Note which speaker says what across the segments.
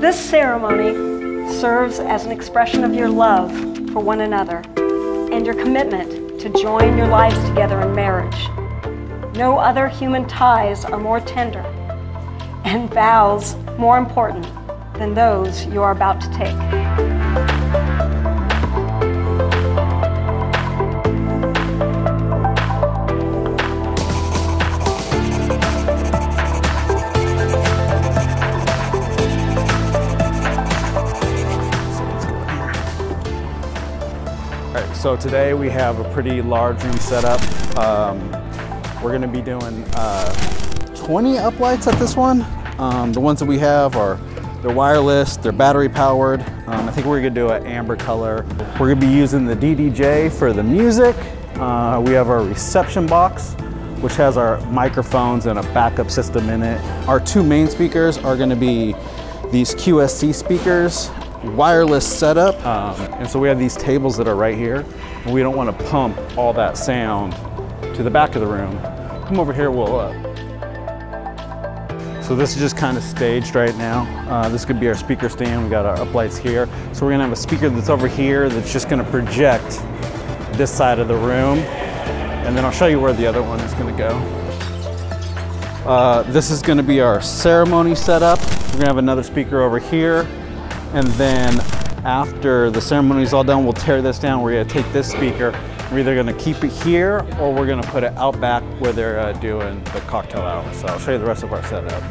Speaker 1: This ceremony serves as an expression of your love for one another and your commitment to join your lives together in marriage. No other human ties are more tender and vows more important than those you are about to take.
Speaker 2: All right, so today we have a pretty large room set up. Um, we're gonna be doing uh, 20 uplights at this one. Um, the ones that we have are, they're wireless, they're battery powered. Um, I think we're gonna do an amber color. We're gonna be using the DDJ for the music. Uh, we have our reception box, which has our microphones and a backup system in it. Our two main speakers are gonna be these QSC speakers wireless setup. Um, and so we have these tables that are right here. And we don't want to pump all that sound to the back of the room. Come over here, we'll. Uh... So this is just kind of staged right now. Uh, this could be our speaker stand. We got our uplights here. So we're gonna have a speaker that's over here that's just gonna project this side of the room. And then I'll show you where the other one is gonna go. Uh, this is gonna be our ceremony setup. We're gonna have another speaker over here. And then after the ceremony is all done, we'll tear this down. We're gonna take this speaker. We're either gonna keep it here or we're gonna put it out back where they're uh, doing the cocktail hour. So I'll show you the rest of our setup.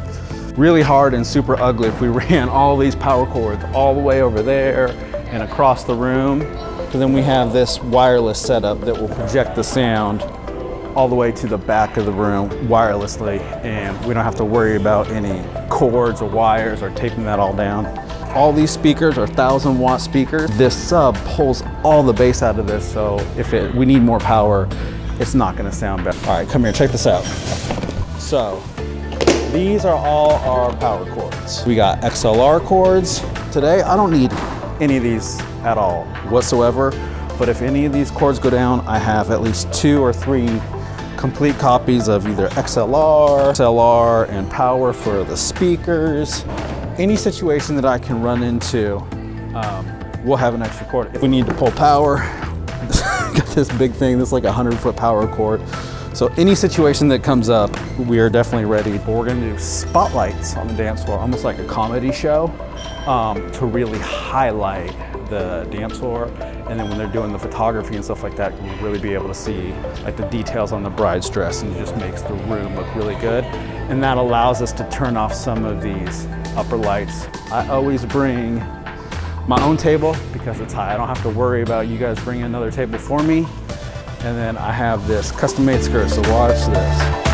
Speaker 2: Really hard and super ugly if we ran all these power cords all the way over there and across the room. But then we have this wireless setup that will project the sound all the way to the back of the room wirelessly and we don't have to worry about any cords or wires or taping that all down. All these speakers are 1000 watt speakers. This sub pulls all the bass out of this so if it, we need more power, it's not gonna sound better. All right, come here, check this out. So these are all our power cords. We got XLR cords. Today, I don't need any of these at all whatsoever, but if any of these cords go down, I have at least two or three complete copies of either XLR, XLR, and power for the speakers. Any situation that I can run into, um, we'll have an extra cord. If we need to pull power, got this big thing, this like a 100 foot power cord. So any situation that comes up, we are definitely ready. But we're gonna do spotlights on the dance floor, almost like a comedy show, um, to really highlight the dance floor. And then when they're doing the photography and stuff like that, you'll really be able to see like the details on the bride's dress and it just makes the room look really good. And that allows us to turn off some of these upper lights. I always bring my own table because it's high. I don't have to worry about you guys bringing another table for me. And then I have this custom made skirt, so watch this.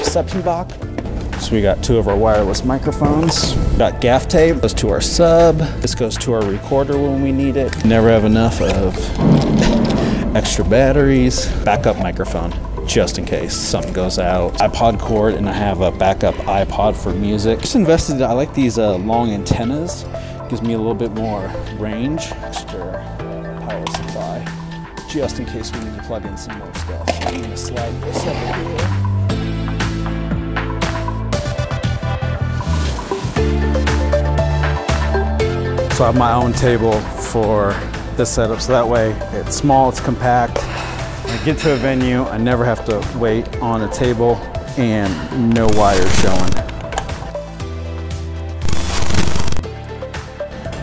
Speaker 2: Reception box. So we got two of our wireless microphones. Got gaff tape, goes to our sub. This goes to our recorder when we need it. Never have enough of extra batteries. Backup microphone, just in case something goes out. iPod cord, and I have a backup iPod for music. Just invested, I like these uh, long antennas. Gives me a little bit more range. Extra power supply, just in case we need to plug in some more stuff. I'm gonna slide this over here. So I have my own table for this setup, so that way it's small, it's compact. I get to a venue, I never have to wait on a table and no wires showing.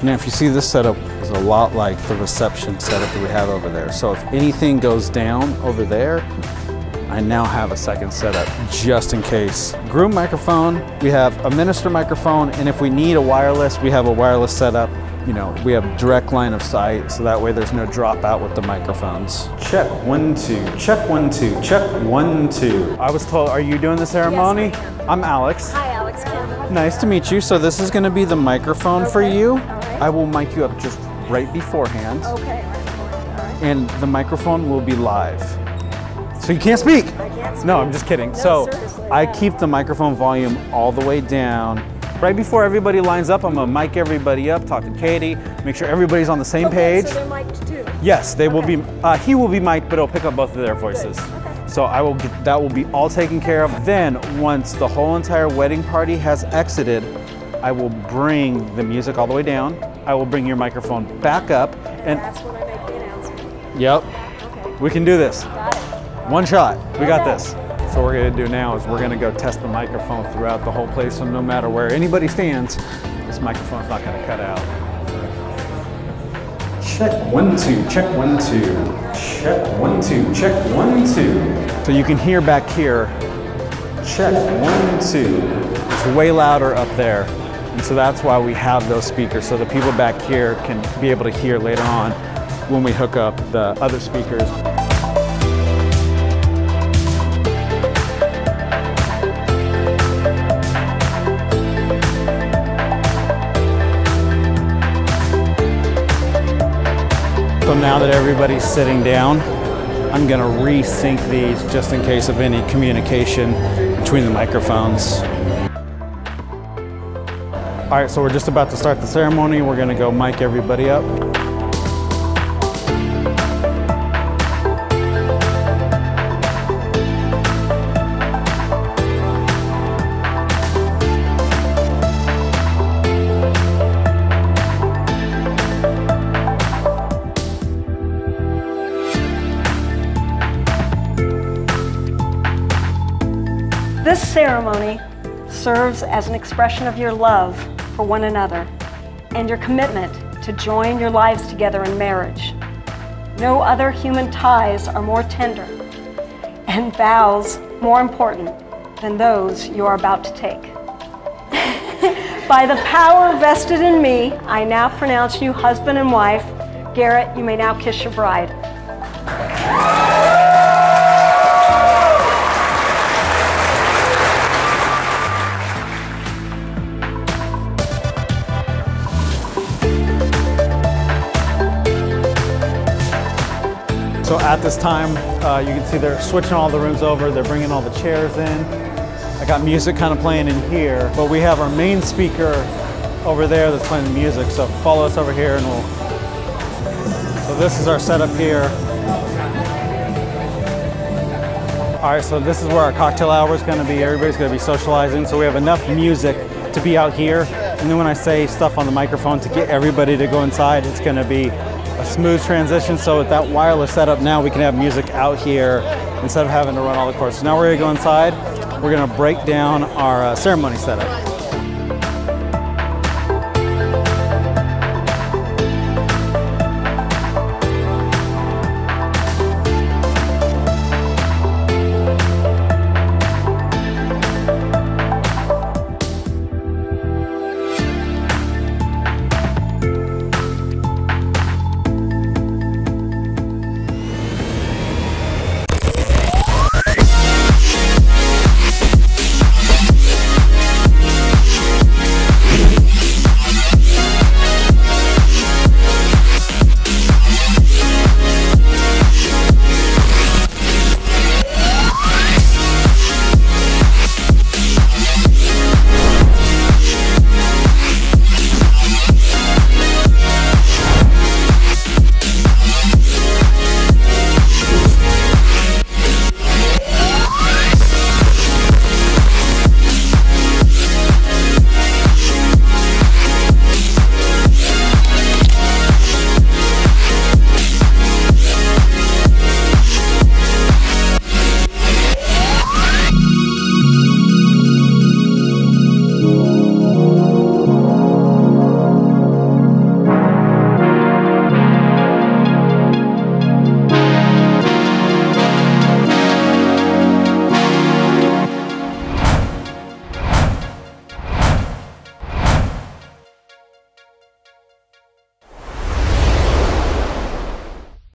Speaker 2: Now if you see this setup is a lot like the reception setup that we have over there. So if anything goes down over there, I now have a second setup just in case. Groom microphone, we have a minister microphone, and if we need a wireless, we have a wireless setup. You know, we have direct line of sight, so that way there's no dropout with the microphones. Check one, two, check one, two, check one, two. I was told, are you doing the ceremony?
Speaker 3: Yes, I am.
Speaker 2: I'm Alex.
Speaker 3: Hi, Alex Kim.
Speaker 2: Nice to meet you. So this is gonna be the microphone for you.
Speaker 3: all right.
Speaker 2: I will mic you up just right beforehand,
Speaker 3: Okay, right, all right.
Speaker 2: and the microphone will be live. So you can't speak?
Speaker 1: I can't speak.
Speaker 2: No, I'm just kidding.
Speaker 1: No,
Speaker 2: so
Speaker 1: seriously,
Speaker 2: I keep the microphone volume all the way down. Right before everybody lines up, I'm gonna mic everybody up, talk to Katie, make sure everybody's on the same
Speaker 1: Okay,
Speaker 2: page.
Speaker 1: So they're mic'd too.
Speaker 2: Yes, they will be. Uh, he will be mic'd, but it'll pick up both of their voices.
Speaker 1: Okay.
Speaker 2: So I will get that will be all taken care of. Then once the whole entire wedding party has exited, I will bring the music all the way down. I will bring your microphone back up,
Speaker 1: And,
Speaker 2: and
Speaker 1: that's when I make the announcement.
Speaker 2: yep,
Speaker 1: Okay.
Speaker 2: we can do this.
Speaker 1: Got it.
Speaker 2: One shot. We got this. So what we're gonna do now is we're gonna go test the microphone throughout the whole place. So no matter where anybody stands, this microphone's not gonna cut out. Check one, two, check one, two. Check one, two, check one, two. So you can hear back here. Check one, two. It's way louder up there. And so that's why we have those speakers. So the people back here can be able to hear later on when we hook up the other speakers. So now that everybody's sitting down, I'm gonna resync these just in case of any communication between the microphones. All right, so we're just about to start the ceremony. We're gonna go mic everybody up.
Speaker 1: This ceremony serves as an expression of your love for one another and your commitment to join your lives together in marriage. No other human ties are more tender and vows more important than those you are about to take. By the power vested in me, I now pronounce you husband and wife. Garrett, you may now kiss your bride.
Speaker 2: At this time, uh, you can see they're switching all the rooms over. They're bringing all the chairs in. I got music kind of playing in here, but we have our main speaker over there that's playing the music. So follow us over here and we'll. So this is our setup here. All right, so this is where our cocktail hour is going to be. Everybody's going to be socializing. So we have enough music to be out here. And then when I say stuff on the microphone to get everybody to go inside, it's going to be a smooth transition. So with that wireless setup now, we can have music out here instead of having to run all the courses. Now we're to go inside. We're going to break down our uh, ceremony setup.